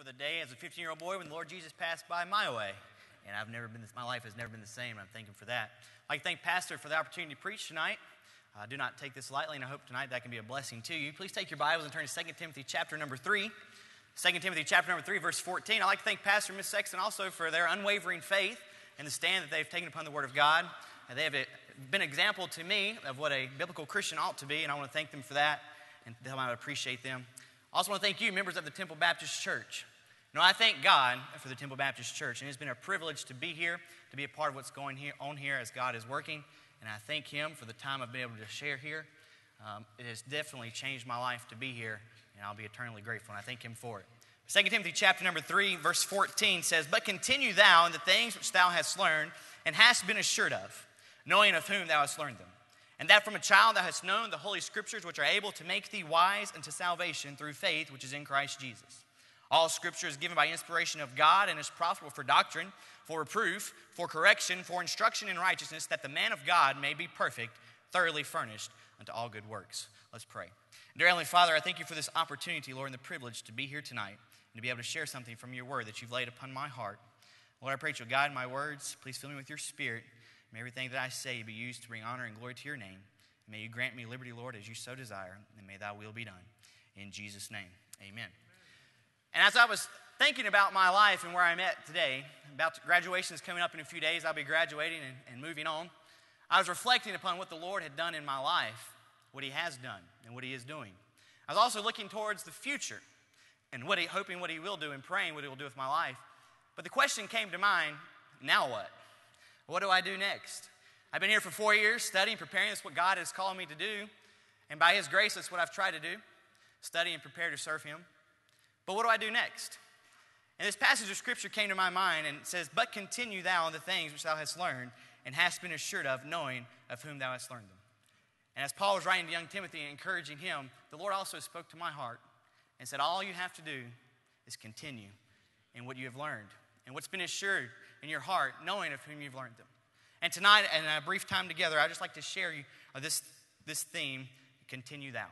for the day as a 15 year old boy when the Lord Jesus passed by my way. And I've never been, this my life has never been the same. I'm thanking for that. I'd like to thank Pastor for the opportunity to preach tonight. I do not take this lightly, and I hope tonight that can be a blessing to you. Please take your Bibles and turn to 2 Timothy chapter number 3. 2 Timothy chapter number 3, verse 14. I'd like to thank Pastor and Miss Sexton also for their unwavering faith and the stand that they've taken upon the Word of God. And they have been an example to me of what a biblical Christian ought to be, and I want to thank them for that and tell them I appreciate them. I also want to thank you, members of the Temple Baptist Church. You know, I thank God for the Temple Baptist Church, and it's been a privilege to be here, to be a part of what's going here, on here as God is working. And I thank Him for the time I've been able to share here. Um, it has definitely changed my life to be here, and I'll be eternally grateful, and I thank Him for it. 2 Timothy chapter number 3, verse 14 says, But continue thou in the things which thou hast learned and hast been assured of, knowing of whom thou hast learned them. And that from a child thou hast known the holy scriptures which are able to make thee wise unto salvation through faith which is in Christ Jesus. All scripture is given by inspiration of God and is profitable for doctrine, for reproof, for correction, for instruction in righteousness, that the man of God may be perfect, thoroughly furnished unto all good works. Let's pray. Dear Heavenly Father, I thank you for this opportunity, Lord, and the privilege to be here tonight and to be able to share something from your word that you've laid upon my heart. Lord, I pray that you'll guide my words. Please fill me with your spirit. May everything that I say be used to bring honor and glory to your name. May you grant me liberty, Lord, as you so desire, and may thy will be done. In Jesus' name, amen. And as I was thinking about my life and where I'm at today, about graduation is coming up in a few days, I'll be graduating and, and moving on. I was reflecting upon what the Lord had done in my life, what He has done, and what He is doing. I was also looking towards the future and what he, hoping what He will do and praying what He will do with my life. But the question came to mind now what? What do I do next? I've been here for four years studying, preparing. That's what God has called me to do. And by His grace, that's what I've tried to do study and prepare to serve Him. But what do I do next? And this passage of scripture came to my mind and says, But continue thou in the things which thou hast learned and hast been assured of, knowing of whom thou hast learned them. And as Paul was writing to young Timothy and encouraging him, the Lord also spoke to my heart and said, All you have to do is continue in what you have learned and what's been assured in your heart, knowing of whom you've learned them. And tonight, in a brief time together, I'd just like to share you uh, this, this theme, Continue Thou.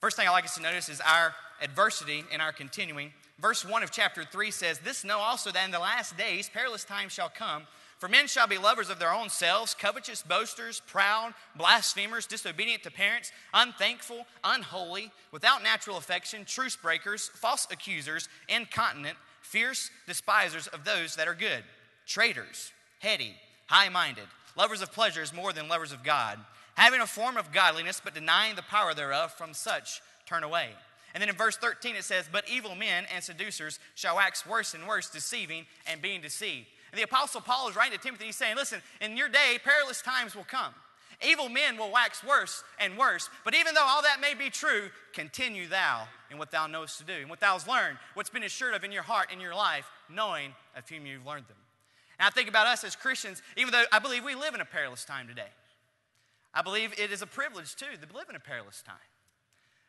First thing I'd like us to notice is our adversity in our continuing. Verse 1 of chapter 3 says, This know also that in the last days perilous times shall come. For men shall be lovers of their own selves, covetous, boasters, proud, blasphemers, disobedient to parents, unthankful, unholy, without natural affection, truce breakers, false accusers, incontinent, fierce, despisers of those that are good, traitors, heady, high minded, lovers of pleasures more than lovers of God having a form of godliness, but denying the power thereof, from such turn away. And then in verse 13 it says, But evil men and seducers shall wax worse and worse, deceiving and being deceived. And the Apostle Paul is writing to Timothy, he's saying, Listen, in your day, perilous times will come. Evil men will wax worse and worse. But even though all that may be true, continue thou in what thou knowest to do, and what thou hast learned, what's been assured of in your heart, in your life, knowing of whom you've learned them. And I think about us as Christians, even though I believe we live in a perilous time today. I believe it is a privilege, too, to live in a perilous time.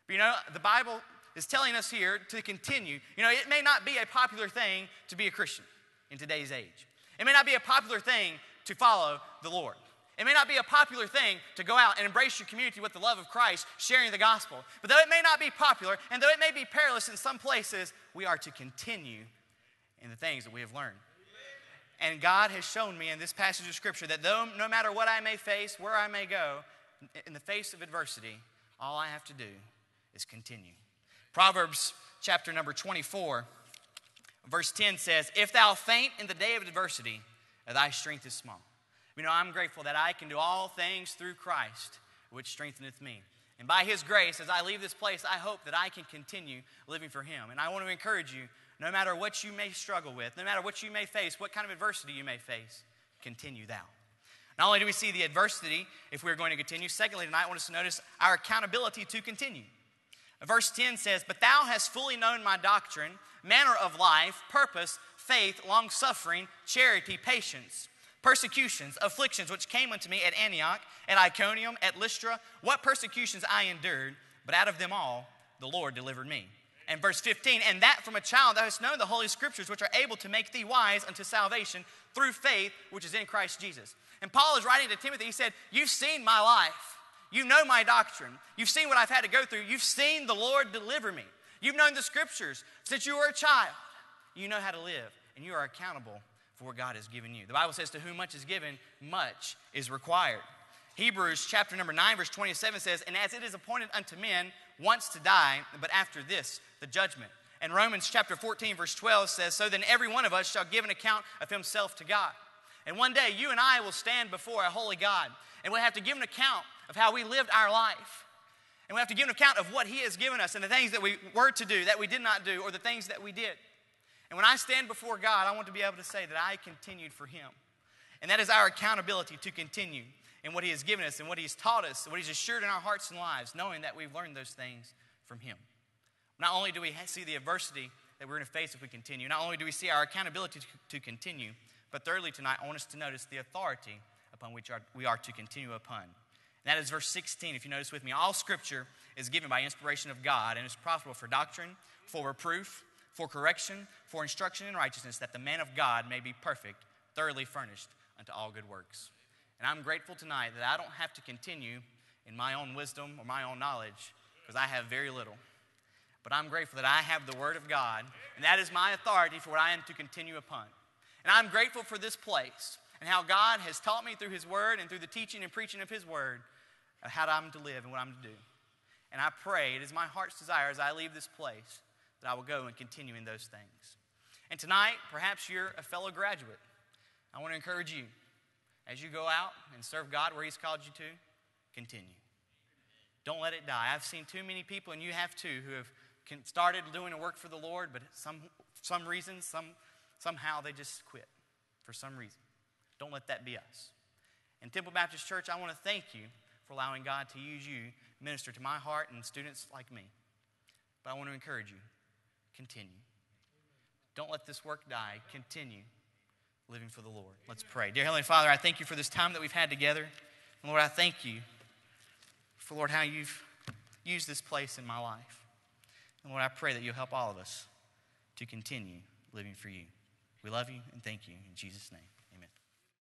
But you know, the Bible is telling us here to continue. You know, it may not be a popular thing to be a Christian in today's age, it may not be a popular thing to follow the Lord. It may not be a popular thing to go out and embrace your community with the love of Christ, sharing the gospel. But though it may not be popular, and though it may be perilous in some places, we are to continue in the things that we have learned. And God has shown me in this passage of Scripture that though, no matter what I may face, where I may go, in the face of adversity, all I have to do is continue. Proverbs chapter number 24, verse 10 says, If thou faint in the day of adversity, thy strength is small. You know, I'm grateful that I can do all things through Christ, which strengtheneth me. And by His grace, as I leave this place, I hope that I can continue living for Him. And I want to encourage you no matter what you may struggle with, no matter what you may face, what kind of adversity you may face, continue thou. Not only do we see the adversity if we're going to continue, secondly, tonight I want us to notice our accountability to continue. Verse 10 says, But thou hast fully known my doctrine, manner of life, purpose, faith, long suffering, charity, patience, persecutions, afflictions which came unto me at Antioch, at Iconium, at Lystra, what persecutions I endured, but out of them all the Lord delivered me. And verse 15, and that from a child thou hast known the Holy Scriptures, which are able to make thee wise unto salvation through faith which is in Christ Jesus. And Paul is writing to Timothy, he said, You've seen my life. You know my doctrine. You've seen what I've had to go through. You've seen the Lord deliver me. You've known the scriptures since you were a child. You know how to live, and you are accountable for what God has given you. The Bible says, To whom much is given, much is required. Hebrews chapter number 9, verse 27 says, And as it is appointed unto men once to die, but after this, the judgment. And Romans chapter 14, verse 12 says, So then every one of us shall give an account of himself to God. And one day you and I will stand before a holy God, and we'll have to give an account of how we lived our life. And we have to give an account of what He has given us and the things that we were to do, that we did not do, or the things that we did. And when I stand before God, I want to be able to say that I continued for Him. And that is our accountability to continue in what He has given us and what He's taught us, and what He's assured in our hearts and lives, knowing that we've learned those things from Him. Not only do we see the adversity that we're going to face if we continue, not only do we see our accountability to, continue, but thirdly, tonight, I want us to notice the authority upon which we are to continue upon. That is verse 16. If you notice with me, all scripture is given by inspiration of God and is profitable for doctrine, for reproof, for correction, for instruction in righteousness, that the man of God may be perfect, thoroughly furnished unto all good works. And I'm grateful tonight that I don't have to continue in my own wisdom or my own knowledge because I have very little. But I'm grateful that I have the Word of God, and that is my authority for what I am to continue upon. And I'm grateful for this place and how God has taught me through His Word and through the teaching and preaching of His Word how I'm to live and what I'm to do. And I pray, it is my heart's desire as I leave this place that I will go and continue in those things. And tonight, perhaps you're a fellow graduate. I want to encourage you as you go out and serve God where He's called you to, continue. Don't let it die. I've seen too many people, and you have too, who have started doing a work for the Lord, but some, some reason, some, somehow they just quit for some reason. Don't let that be us. In Temple Baptist Church, I want to thank you for allowing God to use you, minister to my heart and students like me. But I want to encourage you continue. Don't let this work die. Continue living for the Lord. Let's pray. Dear Heavenly Father, I thank you for this time that we've had together. And Lord, I thank you for, Lord, how you've used this place in my life. And Lord, I pray that you'll help all of us to continue living for you. We love you and thank you in Jesus' name.